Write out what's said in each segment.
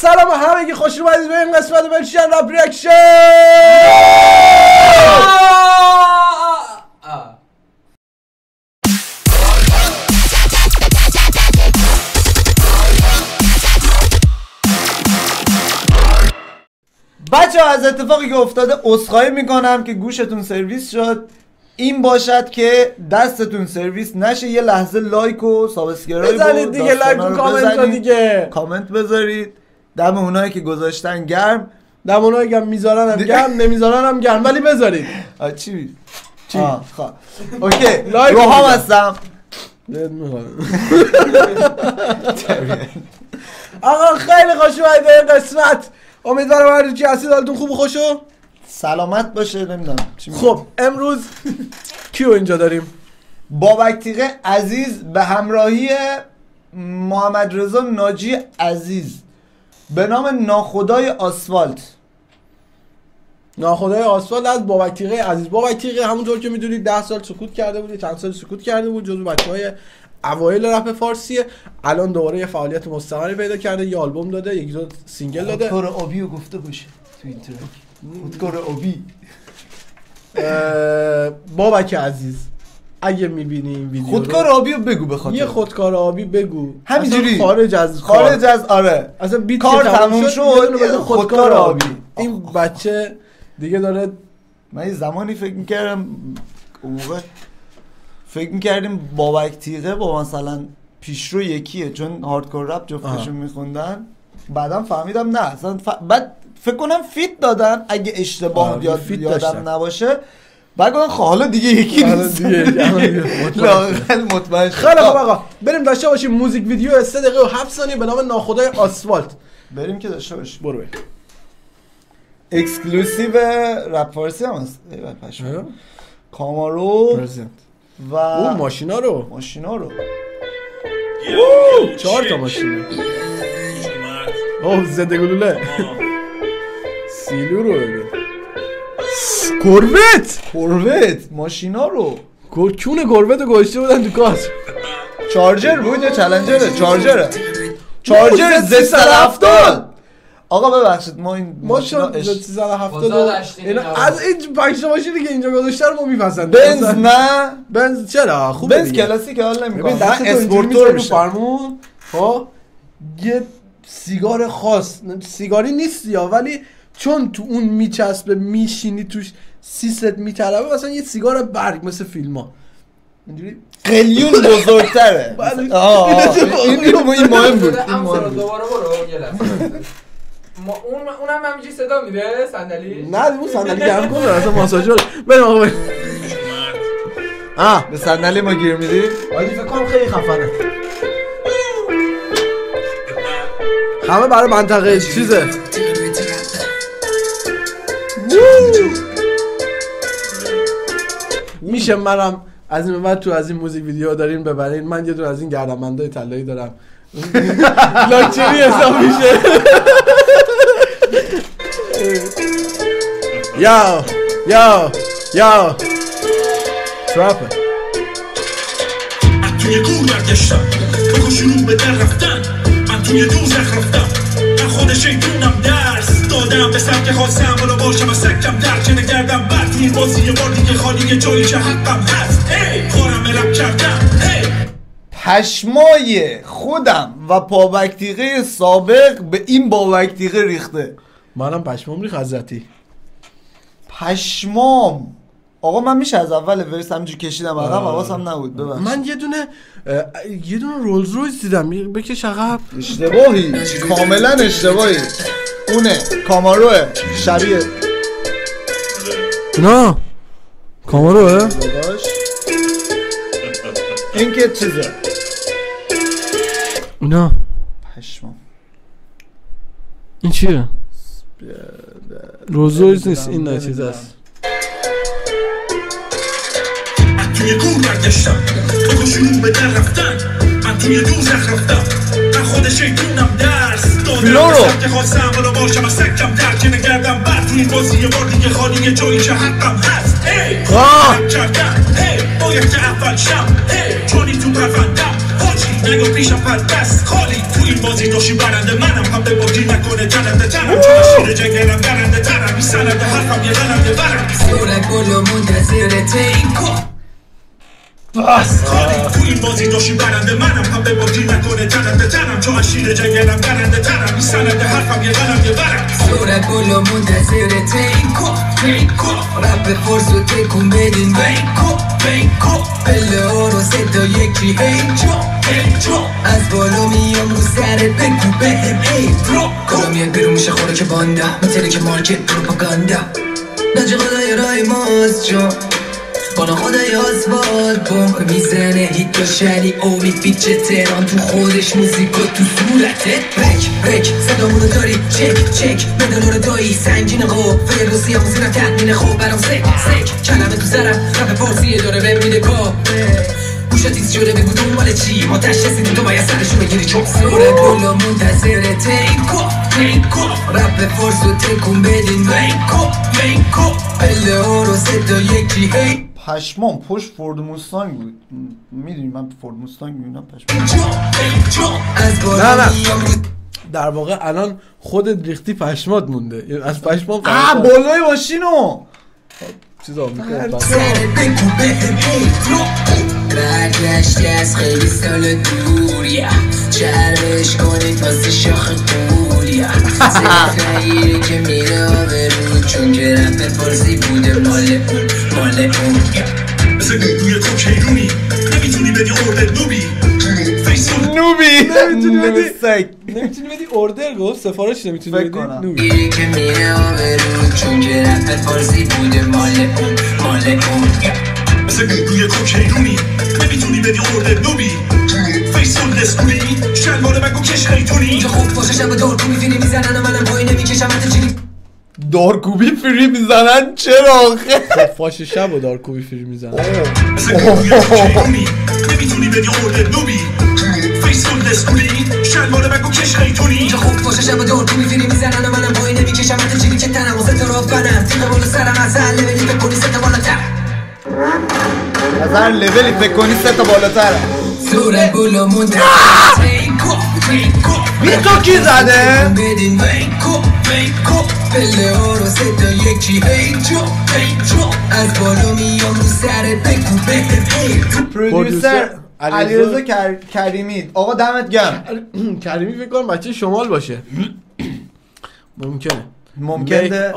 سلام همگی خوش اومدید به این قسمت Persian Rap Reaction بچه از اتفاقی که افتاده عذرخواهی می‌کنم که گوشتون سرویس شد. این باشد که دستتون سرویس نشه. یه لحظه like و subscribe بزنید دیگه like و کامنت دیگه. کامنت بذارید. دم اونایی که گذاشتن گرم دم اونایی که می‌ذارن هم گرم نمی‌ذارن هم گرم ولی بذارید چی چی؟ آه، خب. اوکی روحام. هستم. آقا خیلی خوش اومدید به این قسمت امیدوارم هر چی هستید حالتون خوب و خوشو سلامت باشه نمی‌دونم؟ خب امروز کیو اینجا داریم بابک تیغه عزیز به همراهی محمد رضا ناجی عزیز به نام ناخدای آسفالت. ناخدای آسفالت از بابک تیغه عزیز. بابک تیغه همونطور که می‌دونید 10 سال سکوت کرده بود چند سال سکوت کرده بود جزو بچه های اوایل رپ فارسیه. الان دوباره یه فعالیت مستمری پیدا کرده یه آلبوم داده یک دو single داده. خودکار آبی رو گفته باشه تو این track. خودکار آبی. بابک عزیز. اگه می‌بینی این ویدیو خودکار آبی رو بگو به خاطر یه خودکار آبی بگو همینجوری. خارج از خارج. از آره اصلا بیت کار تموم شد، یه خودکار آبی. این بچه دیگه داره من یه زمانی فکر می‌کردم اون موقع فکر می‌کردیم بابک تیغه با مثلا پیشرو یکیه چون هاردکور رپ جفتشون میخوندن بعدم فهمیدم نه اصلا ف... بعد فکر کنم فیت دادن اگه اشتباه آره، یاد فیت یادم. نباشه بعد گفتم خب حالا دیگه یکی حالا نیست. دیگه یکی، حالا دیگه مطمئن. خیلی خوب آقا بریم داشته باشیم موزیک ویدیو 3 دقیقه و 7 ثانیه به نام ناخدای آسفالت. بریم که داشته باشیم. برو بریم. exclusive رپ فارسی هم هست. کامارو present و او ماشینا رو. ماشینا رو. چهار تا ماشین اوه زنده گلوله. سیلو رو ببین. گربت کوروت ماشینا رو. کون گربت رو گذاشته بودن تو کاس چارجر بود یا چلنجره؟ چارجره. چارجر اوه، زد 370 آقا ببخشید ما این ما ماشینا اش... 370 بازار داشتیم اینا. از این پنج ماشینی که اینجا گذاشته رو ما میپسندیم. بنز نه. بنز چرا؟ خوبه بنز. کلاسیک حال دستتو اینجوری اسپورتور میشم فرمون. خب؟ یه سیگار خاص. سیگاری نیست یا ولی چون تو اون میچسبه میشینی توش سیست میطلبه مثلا یه سیگار برگ مثل فیلم ها اینجوری؟ قلیون بزرگتره. این مهم بود. این هم مهم بود. دوباره برو یه لحظه. ما اون اونم همینجوری صدا میده صندلی؟ نه اون صندلی گرم کن اصلا ماساژور بریم آقا بریم. آه. به صندلی ما گیر میدی؟ آجی فکر کنم خیلی خفنه. همه برای منطقه چیزه؟ میشه منم از این بعد تو از این موزیک ویدیو دارین ببرین. من یه دونه از این گردنبندای طلایی دارم. لاکچری حساب میشه. یا یا یا. من توی گور برگشتم بگو شروع به در رفتن. من توی دوزخ رفتم. من خود شیطونم درس. دادم به سبک خواستم بالا باشم از سکم در که نگردم. توی این بازی یه بار دیگه خالی یه جایی که حقم هست هی کارم رب کردم. پشمای خودم و پابکتیقه سابق به این بابکتیقه ریخته. منم پشمام ریخ حضرتی. پشمام. آقا من میشه از اول ورس همینجور کشیدم عقب؟ آه. حواسم نبود ببخشید. من یه دونه یه دونه رولز رویس دیدم. بکش عقب. اشتباهی. کاملا اشتباهی. اونه. کاماروه. شبیه. نه. کاماروه؟ این که چیزه. نه. پشمام. این چیه؟ رولز رویس نیست. این نه چیز است. توی گور برگشتم بگو شروع به در رفتن؟ من توی دوزخ رفتم. من خود شیطونم دادم فلورو. به سبک خواستم بالا باشم از سکم در که نگردم بر توی این بازی یه بار دیگه خالی یه جایی که حقم هست هی آه. رب کردم هی باید که اول شم هی چون این تو پروندم حاجی نگاه پیشم پر دست خالی تو این بازی داشتی برنده منم هم به بازی نکن نکنه جننده ترم چون شیر جنگلم برنده ترم این سنده حرفم یه رننده برم صورت بالا منتظر تیکو خالی تو این بازی داشتی برنده منم هم به بازی نکنه. جنم به تنم چون شیر جنگلم کننده تنم. سنده حرفم یه قلم یه برم سوره بلو مونده تین کو تین کو رب فرز و تکون بدین بینکو کو وین کو پله ها رو سه یکی این چو این از بالا میام رو سر بگو بهم ای درو کلا میاد بیرون میشه خوره که بانده مثل که مارکت پروپاگانده نجا قلعه رای ماست جا. بالا خدای آسفالت بمب می‌زنه هیت و شلی اومی پیچ تهران. تو خودش موزیکا تو صورتت. رک رک صدامونو داری. چک چک. مدالو رو دایی سنگین قوه هم زیرم تحمین خوب برام سک. سک. کلمه تو سرم. رپ فارسیه داره بهم میده کار گوشا تیز شده بگو دنبال چی؟ ما تش رسیدیم تو باید سرشو بگیری. چون صورت بالا منتظر تیکو تیکو رپ فارس رو تکون بدین. ویکو ویکو پله ها رو صدا یکی. هی پشمام پشت فورد موستانگ بود می‌دونی من فورد موستانگ می‌بینم پشمام نه، نه. در واقع الان خودت ریختی پشمات مونده. از پشمام آه. بالای ماشینو. چیز آمریکا برگشتی از خیلی سال دور یا چربش کنید واسه شاخ قول یا خیلی که میره آبرو چون که رپ فارسی بوده مال اون. مال اون مثل گوگوی تو کیرونی نمی‌تونی بدی ارده نوبی. فیسبوک نوبی نمی‌تونی بدی. سگ نمی‌تونی بدی اوردر گفت سفارش نمی‌تونی بدی. نوبی. میره که میره آبرو چون که فارسی بوده. مال اون مال اون. مثل گوگوی تو کیرونی نمی‌تونی بدی ارده نوبی. فیسبوک دستوری شلوار مگو کش خیتونی تو خوب باشه شب دور تو میفینی می‌زنن و منم پای نمی‌کشم. حتی دارکوبی فری می‌زنن؟ چرا خب فاش شب و دارکوبی فری می‌زنن. نمی‌تونی می‌زنن از لولی فکر کنی ستا بالاتر. بالاتر. بولو مونده. کی زده؟ پله ها رو صدا یکی هیچو هیچو از بالا میام رو سرت بگو بهم پرودیوسر پرودیوسر علیرضا علیرضا کر... کریمی. آقا دمت گرم. کریمی فکر کنم بچه شمال باشه. ممکنه. ممکنه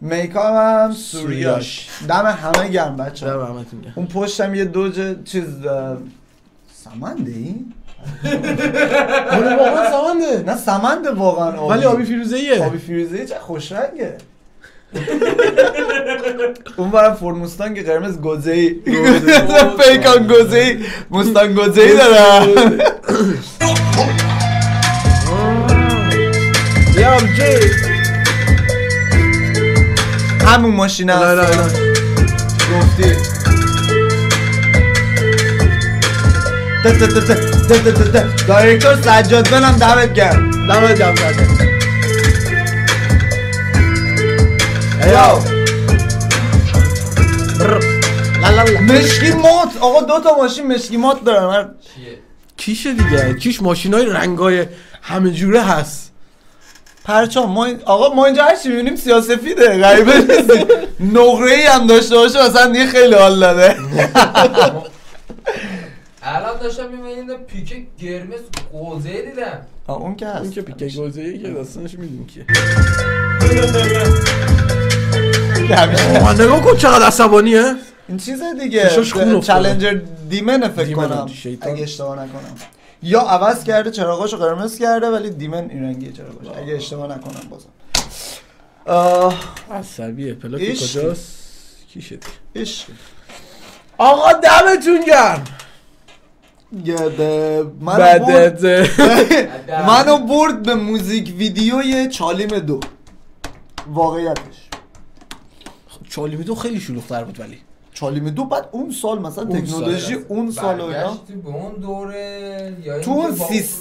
میکاپ هم سوریاش. دم همه گرم بچه در رحمتون گرم. اون پشتم یه دوج چیز سمنده این؟ آره واقعا سمنده نه سمنده واقعا. آبی ولی آبی فیروزه ایه آبی فیروزه چه خوش رنگه اون برم فورد موستانگ قرمز گوزه ای پیکان گوزه ای موستانگ گوزه ای دارم. یا جی همون ماشین نه نه هست نه گفتی دایرکتور سجاد بنم دمت گرم. دمت گرم لا. مشکی مات. آقا دو تا ماشین مشکی مات دارم کیشه دیگه. کیش ماشین های رنگای همه جوره هست. پرچام ما این- آقا ما اینجا هرچی می‌بینیم سیاسفیده. غریبه نیست نقره ای هم داشته باشه مثلا دیگه خیلی حال داده. داشتم می‌بینید پیکه قرمز قوزه دیدم. آه، اون که اون هست که پیکه گوزه ای که داستانش می‌دونی که آه، نگاه کن چقدر عصبانیه. این چیز دیگه. چلنجر دیمن فکر کنم. اگه اشتباه نکنم. یا عوض کرده چراغاشو قرمز کرده ولی دیمن این رنگیه چراغاش. اگه اشتباه نکنم بازم. آه. عصبیه. پلاک. کجاست؟ کیشه دیگه. آقا دمتون گرم. منو برد, منو برد به موزیک ویدیوی چالیم دو. واقعیتش. چالیمی تو خیلی شلوغ‌تر بود ولی. چالیم دو بعد اون سال مثلا تکنولوژی اون سال و اینا. به اون دوره یا تو اون سیس-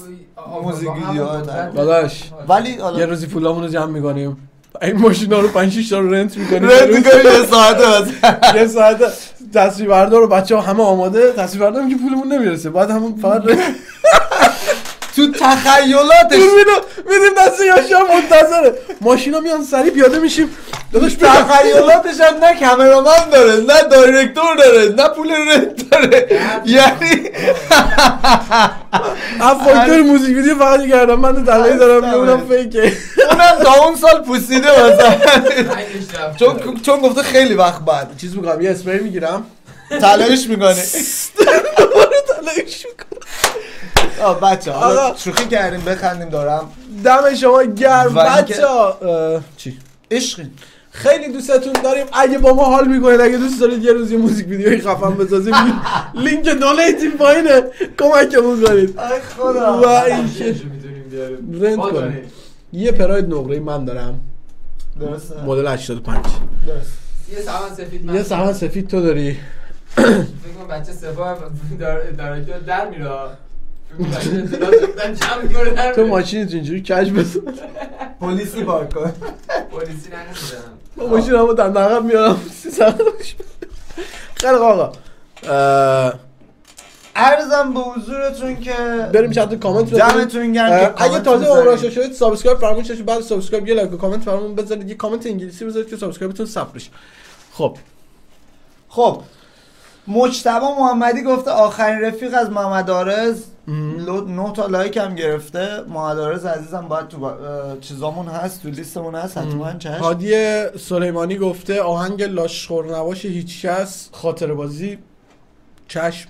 موزیک تر. داداش ولی یه روزی پولامونو جمع می‌کنیم. این ماشینا رو 5 6 تا رو رنت می‌کنیم. رد می‌کنی یه ساعته مثلا یه ساعت تصویر بردار و بچه ها همه آماده تصویر بردار که پولمون نمی‌رسه. بعد همون فقط تو تخیلاتش. دوربینو میدیم دست یاشا منتظره. ماشینا میان سری پیاده میشیم. داداش تخیلاتش هم نه کامرامان داره نه دایرکتور داره نه پول رنت داره. یعنی افاکتور موزیک ویدیو فقط کردم من دلایی دارم میگم اونم فیکه. اونم تا اون سال پوسیده مثلا. چون چون گفته خیلی وقت بعد. چیز می‌کنم یه اسپری می‌گیرم. تلایش می‌کنه تلایش می‌کنم. آه بچه حالا. شوخی کردیم بخندیم دارم. دم شما گرم و بچه. چی؟ عشقی. خیلی دوستتون داریم. اگه با ما حال می‌کنید اگه دوست دارید یه روز یه موزیک ویدیوی خفن بسازیم لینک دونیتیم پایینه. کمکمون کنید. ای و اینکه چیزشو می‌تونیم بیاریم. رنت با کنیم. دونیت. یه پراید نقره من دارم. درسته. مدل 85 درست. یه سمن سفید من یه سفید تو داری. فکر کنم بچه سپاه دار دارکتور در میره. در تو. ماشین اینجوری کج بزن. پلیسی بار کن. پلیسی نمی‌زنم. با ماشین همو دم عقب میارم. خیلی آقا. اه، عرضم به حضورتون که بریم چند تا کامنت. دمتون گرم اگه تازه می‌ذارید. اوراش شدید سابسکرایب فراموش نشه بعد سابسکرایب یه لایک و کامنت فرامون بذارید. یه کامنت انگلیسی بذارید که سابسکرایبتون ثبت بشه. خب. خب. مجتبا محمدی گفته آخرین رفیق از محمد آرز. نه تا لایک هم گرفته. محمد آرز عزیزم باید تو با- چیزامون هست تو لیستمون هست حتما چشم. هادی سلیمانی گفته آهنگ لاشخور نباشه هیچ کس خاطر بازی چشم.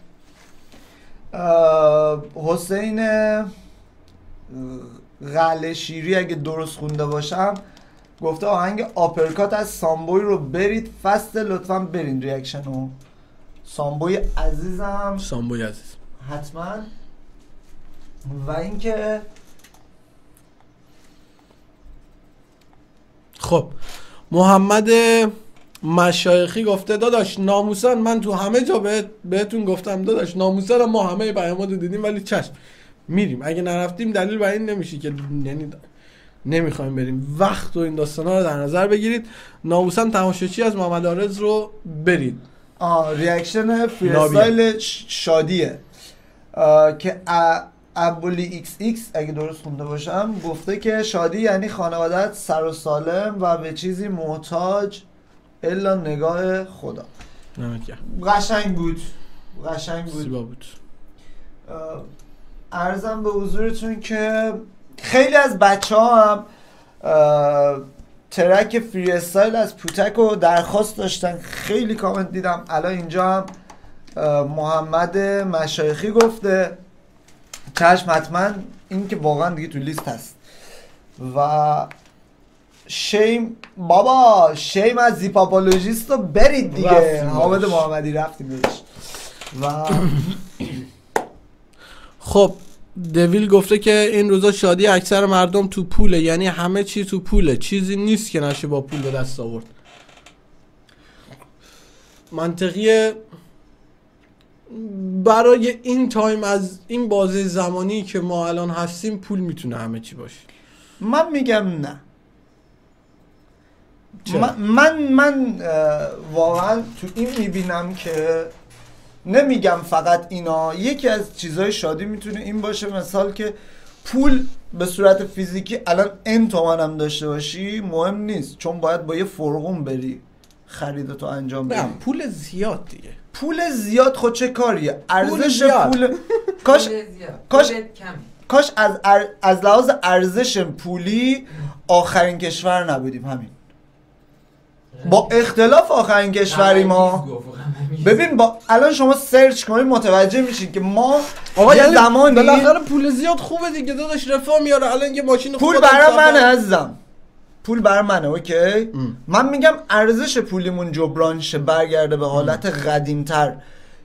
حسین غله شیری اگه درست خونده باشم گفته آهنگ آپرکات از سامبوی رو برید فست لطفا برین ریاکشنو. سامبوی عزیزم. سامبوی عزیز. حتما. و اینکه خب محمد مشایخی گفته داداش ناموسن. من تو همه جا بهت بهتون گفتم داداش ناموسن ما همه پیامات رو دیدیم ولی چشم. میریم. اگه نرفتیم دلیل بر این نمیشه که یعنی نمی‌خوایم بریم. وقت و این داستانا رو در نظر بگیرید. ناموسن تماشاچی از محمد آرز رو برید. آه ریاکشن فریستایل شادیه. که ابولی ایکس ایکس اگه درست خونده باشم گفته که شادی یعنی خانوادت سر و سالم و به چیزی محتاج الا نگاه خدا. قشنگ بود. قشنگ بود. زیبا بود. ارزم به حضورتون که خیلی از بچه ها هم ترک فری استایل از پوتک رو درخواست داشتن. خیلی کامنت دیدم. الان اینجا هم محمد مشایخی گفته. چشم حتما این که واقعا دیگه تو لیست هست. و شیم بابا شیم از زیپاپولوژیست رو برید دیگه. حامد. محمدی رفتیم و خب دویل گفته که این روزا شادی اکثر مردم تو پوله یعنی همه چی تو پوله. چیزی نیست که نشه با پول به دست آورد. منطقیه برای این تایم از این بازه زمانی که ما الان هستیم پول می‌تونه همه چی باشه. من میگم نه؟ من من, واقعا تو این می‌بینم که نمیگم فقط اینا یکی از چیزهای شادی می‌تونه این باشه مثال که پول به صورت فیزیکی الان ان تومن هم داشته باشی مهم نیست چون باید با یه فرقون بری خریدتو انجام بدی. پول زیاد دیگه. پول زیاد خود چه کاریه؟ ارزش. پول کاش. کاش- کاش از ار... از لحاظ ارزش پولی آخرین کشور نبودیم همین. با اختلاف آخرین کشوری ما. ببین با الان شما سرچ کنید متوجه میشین که ما آقا یه یعنی زمانی بالاخره پول زیاد خوبه دیگه داداش رفاه میاره. الان یه ماشین پول برای منه عزیزم. پول برای منه اوکی؟ من میگم ارزش پولیمون جبران شه برگرده به حالت قدیمتر.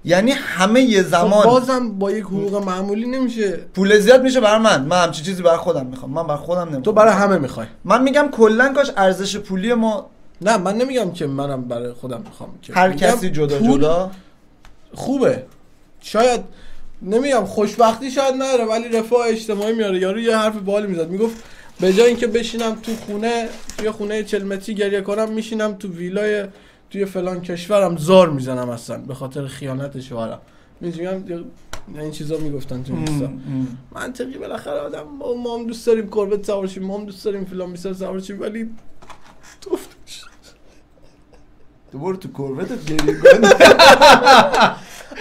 یعنی همه یه خب زمان بازم با یک حقوق معمولی نمیشه. پول زیاد میشه برای من. من همچین چیزی برای خودم می‌خوام. من برای خودم نمی‌خوام. تو برای همه می‌خوای. من میگم کلا کاش ارزش پولی ما نه من نمیگم که منم برای خودم می‌خوام که. هر کسی جدا جدا؟ خوبه. شاید نمیگم خوشبختی شاید نداره ولی رفاه اجتماعی میاره. یارو یه حرف بالی می‌زد. می‌گفت به جای اینکه بشینم تو خونه توی خونه 40 متری گریه کنم میشینم تو ویلای توی فلان کشورم زار می‌زنم اصلا به خاطر خیانت شوهرم میگم؟ این چیزا می‌گفتن تو اینستا. منطقی بالاخره آدم ما, هم دوست داریم کربت سوار شیم ما هم دوست داریم فلان بیسار سوار شیم ولی تو برو تو کربتت گریه کن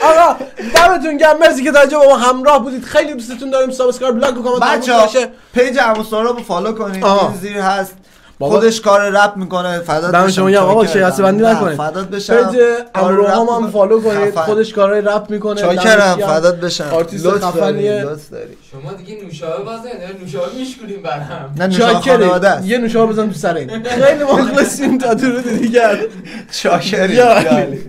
آقا دمتون گرم. مرسی که تا اینجا با ما همراه بودید. خیلی دوستتون داریم. سابسکرایب لایک و کامنت بچه حواستون باشه. پیج اموسارا رو فالو کنید. آه. این زیر هست. بابا. خودش کار رپ می‌کنه فدات بشم شما گرم. آقا. شکسته بندی نه، نکنید. فدات بشم پیج کار امروها رپ هم. فالو کنید خفن. خودش کارهای رپ می‌کنه دمش گرم. فدات بشم آرتیست لطف خفنیه. شما دیگه نوشابه نمی‌دونی نوشابه میشکونیم برهم نه نوشابه یه نوشابه بزن تو سر این خیلی مخلصیم تا درود دیگر علی.